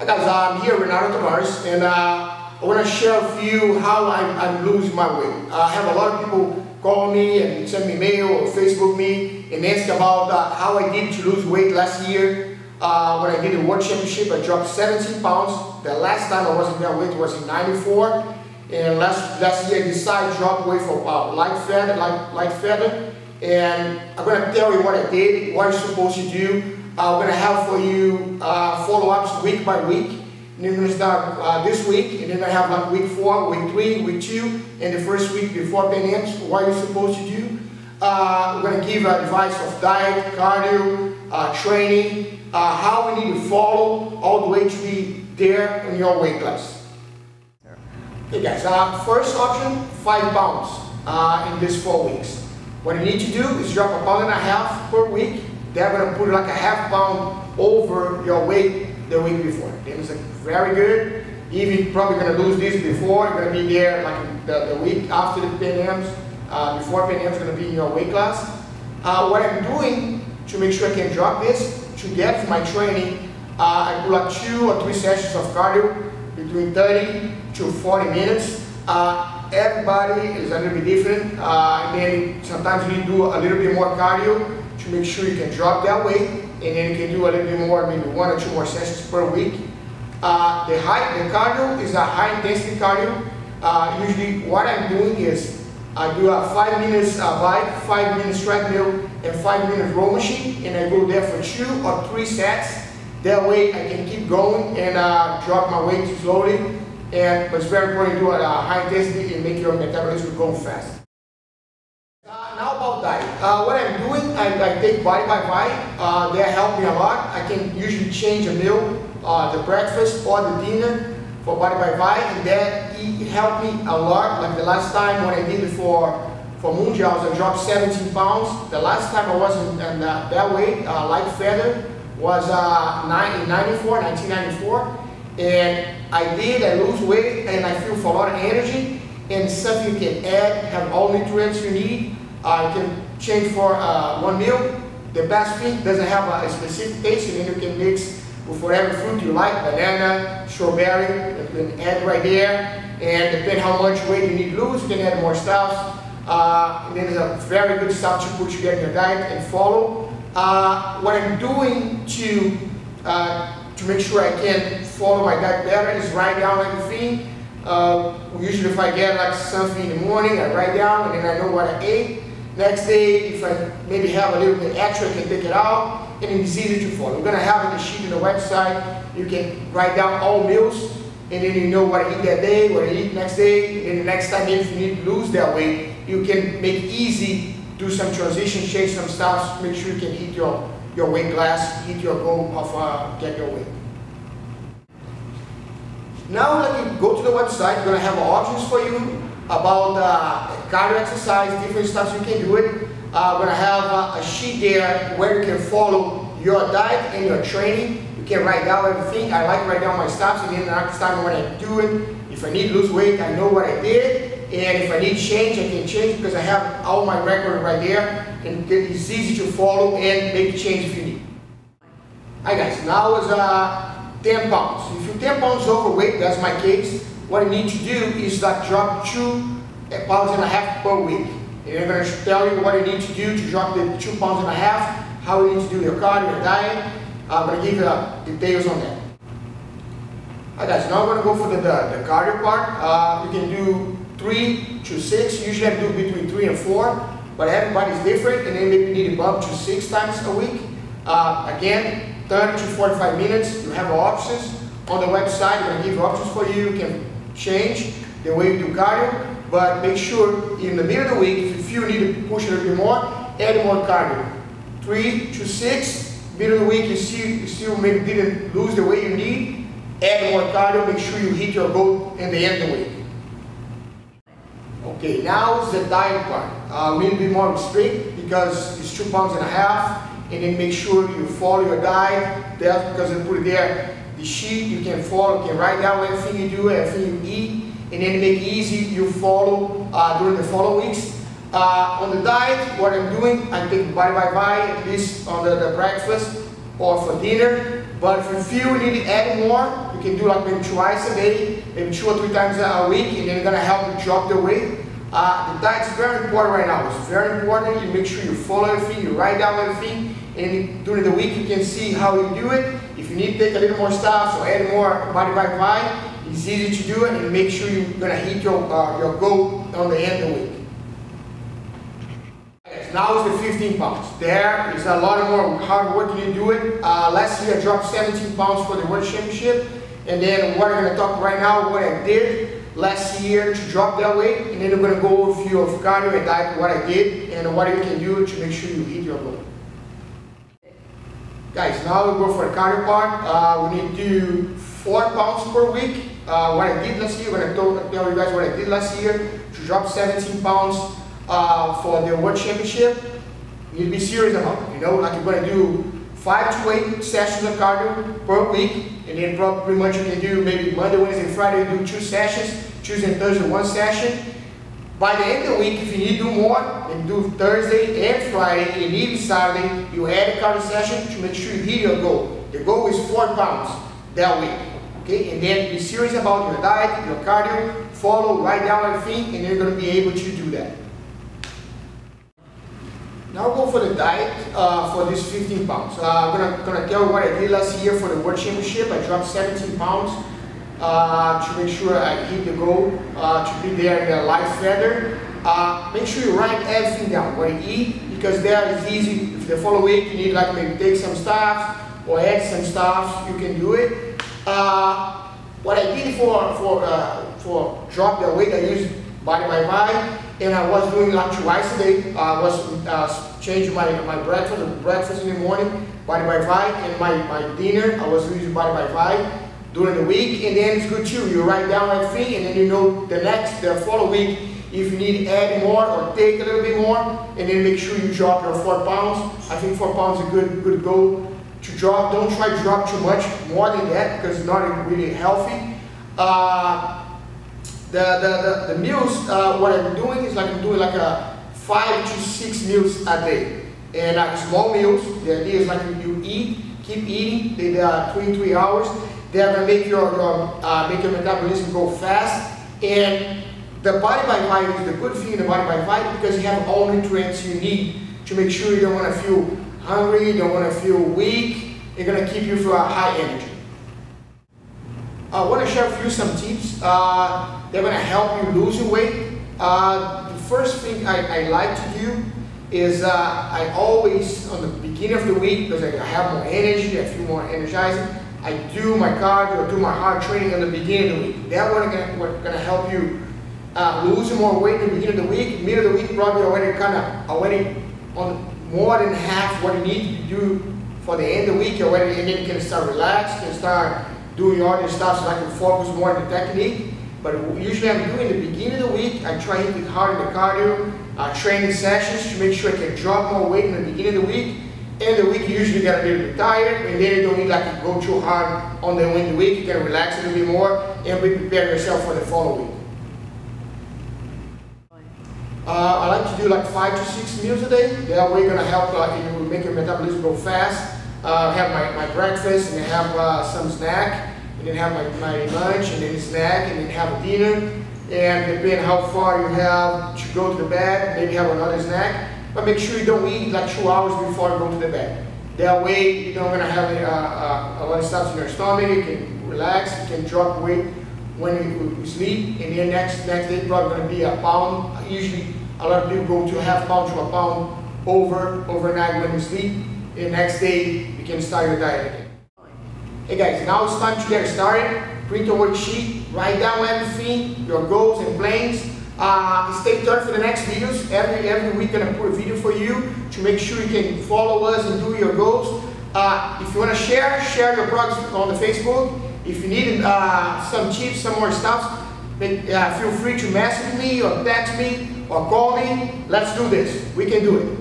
Hi guys, I'm here Renato Tavares and uh, I want to share with you how I'm, I'm losing my weight. I have a lot of people call me and send me mail or Facebook me and ask about uh, how I did to lose weight last year. Uh, when I did the World Championship, I dropped 17 pounds. The last time I was in that weight was in 94. And last, last year I decided to drop weight for uh, light feather, light, light feather. And I'm going to tell you what I did, what you're supposed to do. Uh, we're going to have for you uh, follow-ups week by week. And then we're going to start uh, this week, and then to have like week four, week three, week two, and the first week before Ams, what you're supposed to do. Uh, we're going to give advice of diet, cardio, uh, training, uh, how we need to follow all the way to be there in your weight class. Okay guys, uh, first option, five pounds uh, in this four weeks. What you need to do is drop a pound and a half per week they're to put like a half pound over your weight the week before. It's like very good. Even probably to lose this before, you're to be there like the, the week after the Pan Ams, uh, before Pan Ams to be in your weight class. Uh, what I'm doing to make sure I can drop this, to get my training, uh, I do like two or three sessions of cardio between 30 to 40 minutes. Uh, everybody is a little bit different, uh, and then sometimes we do a little bit more cardio to make sure you can drop that weight and then you can do a little bit more, maybe one or two more sessions per week. Uh, the high, the cardio is a high intensity cardio. Uh, usually what I'm doing is I do a five minutes uh, bike, five minutes treadmill, and five minutes row machine, and I go there for two or three sets. That way I can keep going and uh, drop my weight slowly. And but it's very important to do a high intensity and make your metabolism go fast. Now about diet. Uh, what I'm doing, I, I take Body by Vi. Uh, they help me a lot. I can usually change a meal, uh, the breakfast or the dinner for Body by Vi, and that it helped me a lot. Like the last time when I did it for for Mundials, I dropped 17 pounds. The last time I was in, in uh, that weight, uh, light feather, was uh, 1994, 1994. And I did, I lose weight, and I feel for a lot of energy, and something you can add, have all nutrients you need. You can change for uh, one meal. The best thing doesn't have a, specific taste, and you can mix with whatever fruit you like, banana, strawberry, you can add right there. And depending how much weight you need to lose, you can add more stuff. Uh, and then there's a very good stuff to put together in your diet and follow. Uh, what I'm doing to uh, to make sure I can follow my diet better is write down everything. Uh, usually if I get like something in the morning, I write down and then I know what I ate. Next day, if I maybe have a little bit extra, I can take it out, and it's easy to follow. We're gonna have a sheet on the website. You can write down all meals, and then you know what I eat that day, what I eat next day, and the next time if you need to lose that weight, you can make easy, do some transition, change some stuff, make sure you can hit your, your weight class, hit your goal of uh, get your weight. Now let me go to the website, we're gonna have options for you about uh, cardio exercise, different stuff you can do it. Uh, we're gonna have uh, a sheet there where you can follow your diet and your training. You can write down everything. I like to write down my steps and then the next time when I do it, if I need to lose weight, I know what I did. And if I need change, I can change because I have all my record right there. And it's easy to follow and make change if you need. Hi guys, now is uh, 10 pounds. If you're 10 pounds overweight, that's my case, what you need to do is that drop two pounds and a half per week. And I'm going to tell you what you need to do to drop the two pounds and a half, how you need to do your cardio, your diet. I'm going to give you details on that. Alright guys, now I'm going to go for the, the, the cardio part. Uh, you can do three to six. Usually I do between three and four, but everybody's different and then maybe need to bump to six times a week. Uh, again, 30 to 45 minutes. You have options on the website. To give options for you. You can change the way you do cardio, but make sure in the middle of the week, if you need to push a little bit more, add more cardio. Three to six, middle of the week, you, see, you still maybe didn't lose the weight you need, add more cardio, make sure you hit your goal in the end of the week. Okay, now is the diet part. Uh, we need to be more strict because it's two pounds and a half, and then make sure you follow your diet. That's because I put it there. The sheet you can follow, you can write down everything you do, everything you eat, and then make it easy you follow uh, during the following weeks. Uh, on the diet, what I'm doing, I take Body by Vi, at least on the, the breakfast or for dinner. But if you feel you need to add more, you can do like maybe twice a day, maybe two or three times a week, and then it's gonna help you drop the weight. Uh, the diet is very important right now. It's very important. You make sure you follow everything, you write down everything, and during the week you can see how you do it. If you need to take a little more stuff or add more Body by Vi, it's easy to do it, and make sure you're gonna hit your uh, your goal on the end of the week. Now it's the 15 pounds. There is a lot more hard work you do it. Uh, last year I dropped 17 pounds for the World Championship. And then what I'm going to talk right now, what I did last year to drop that weight. And then I'm going to go over a few of cardio and diet, what I did, and what you can do to make sure you hit your goal. Guys, now we go for the cardio part. Uh, we need to four pounds per week. Uh, what I did last year, when I told, tell you guys what I did last year, to drop 17 pounds uh, for the World Championship, you need to be serious about it. You know, like you're to do five to eight sessions of cardio per week, and then probably much you can do maybe Monday, Wednesday, and Friday, do two sessions, Tuesday and Thursday, one session. By the end of the week, if you need to do more, you do Thursday and Friday, and even Saturday, you add a cardio session to make sure you hit your goal. The goal is four pounds that week. Okay, and then be serious about your diet, your cardio, follow, write down everything, and you're going to be able to do that. Now go for the diet uh, for this 15 pounds. Uh, I'm gonna, gonna tell you what I did last year for the World Championship. I dropped 17 pounds uh, to make sure I hit the goal uh, to be there in the light feather. Uh, make sure you write everything down, what you eat, because there is easy. If the follow week you need like maybe take some stuff or add some stuff, you can do it. Uh, what I did for for for drop the weight, I used Body by Vi and I was doing like twice a day. I was uh, changing my, my breakfast, breakfast in the morning, Body by Vi, and my, my dinner, I was using Body by Vi during the week, and then it's good too. You write down everything, and then you know the next, the following week, if you need add more or take a little bit more, and then make sure you drop your four pounds. I think four pounds is a good, good goal to drop. Don't try to drop too much, more than that, because it's not really healthy. Uh, the, the, the, the meals, uh, what I'm doing is like I'm doing like a five to six meals a day. And uh, small meals, the idea is like you eat, keep eating, they, they are 23 hours. They're gonna make your, your, uh, make your metabolism go fast. And the Body by Vi is the good thing in the Body by Vi because you have all the nutrients you need to make sure you don't wanna feel hungry, you don't wanna feel weak. They're gonna keep you for a high energy. I want to share with you some tips. Uh, they're to help you lose your weight. Uh, the first thing I, I, like to do is uh, I always, on the beginning of the week, because I have more energy, I feel more energizing, I do my cardio, do my hard training in the beginning of the week. That one going to help you uh, lose more weight in the beginning of the week. Middle of the week, probably already kind of already on more than half what you need to do for the end of the week already, and then you can start relax, you can start doing all this stuff so I can focus more on the technique. But usually I'm doing the beginning of the week, I try to hit hard in the cardio, uh, training sessions to make sure I can drop more weight in the beginning of the week. Of the week, you usually get a little bit tired, and then you don't need like to go too hard on the end of the week. You can relax a little bit more and prepare yourself for the following. Uh, I like to do like five to six meals a day. That way, gonna help like, you make your metabolism go fast uh, have my, my breakfast and have uh, some snack and then have my, my lunch and then snack and then have a dinner and depending how far you have to go to the bed, maybe have another snack. But make sure you don't eat like two hours before you go to the bed. That way you're not gonna have a, uh, a lot of stuff in your stomach, you can relax, you can drop weight when you, you sleep and then next, next day probably gonna be a pound. Usually a lot of people go to a half pound to a pound over overnight when you sleep and next day you can start your diet again. Hey guys, now it's time to get started. Print a worksheet, write down everything, your goals and plans. Uh, stay tuned for the next videos. Every, every week I'm gonna put a video for you to make sure you can follow us and do your goals. Uh, if you wanna share, share your progress on the Facebook. If you need uh, some tips, some more stuff, uh, feel free to message me or text me or call me. Let's do this. We can do it.